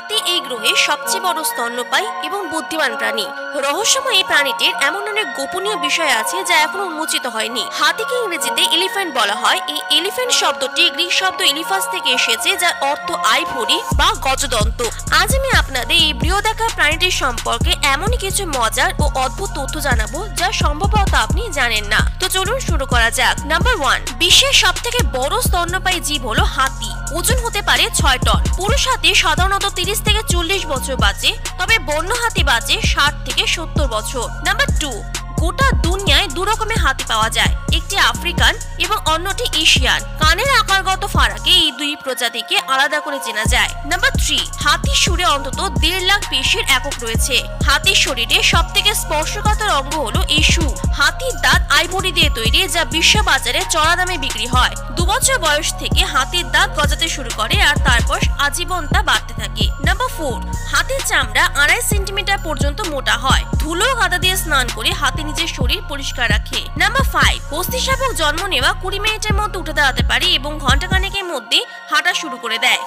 হাতি এই গ্রহে সবচেয়ে বড় স্তন্যপায়ী এবং বুদ্ধিমান প্রাণী। রহস্যময় এই প্রাণীটির এমন অনেক গোপনীয় বিষয় আছে যা এখনও উন্মোচিত হয়নি। হাতিকে ইংরেজিতে এলিফ্যান্ট বলা হয়। এই এলিফ্যান্ট শব্দটি গ্রিক শব্দ এলিফাস থেকে এসেছে, যার অর্থ আইভরি বা গজদন্ত। আজ আমি আপনাদের এই বৃহদাকার প্রাণীটির সম্পর্কে এমনই কিছু মজার ও অদ্ভুত তথ্য জানাব যা সম্ভবত আপনি জানেন না। তো চলুন শুরু করা যাক। নাম্বার ওয়ান, বিশ্বের সব থেকে বড় স্তন্যপায়ী জীব হলো হাতি। ওজন হতে পারে ছয় টন। পুরুষ হাতি সাধারণত তিরিশ থেকে চল্লিশ বছর বাঁচে, তবে বন্য হাতি বাঁচে ষাট থেকে সত্তর বছর। নাম্বার টু গোটা দুনিয়ায় দু রকমের হাতি পাওয়া যায়। একটি আফ্রিকান এবং অন্যটি এশিয়ান। কানের আকারগত ফারাকে এই দুই প্রজাতিকে আলাদা করে চেনা যায়। নাম্বার থ্রি হাতির সুরে অন্তত দেড় লাখ পেশির একক রয়েছে। হাতির শরীরে সব থেকে স্পর্শকাতর অঙ্গ হলো এই সুর হাতির দাঁত আইভরি দিয়ে তৈরি, যা বিশ্ব বাজারে চড়া দামে বিক্রি হয়। দু বছর বয়স থেকে হাতির দাঁত গজাতে শুরু করে আর তারপর আজীবন তা বাড়তে থাকে। নাম্বার ফোর হাতির চামড়া আড়াই সেন্টিমিটার পর্যন্ত মোটা হয়। ধুলো কাদা দিয়ে স্নান করে হাতি নিজের শরীর পরিষ্কার রাখে। নাম্বার ফাইভ হস্তি শাবক জন্ম নেওয়া কুড়ি মিনিটের মধ্যে উঠে দাঁড়াতে পারে এবং ঘন্টাখানেকের মধ্যে হাঁটা শুরু করে দেয়।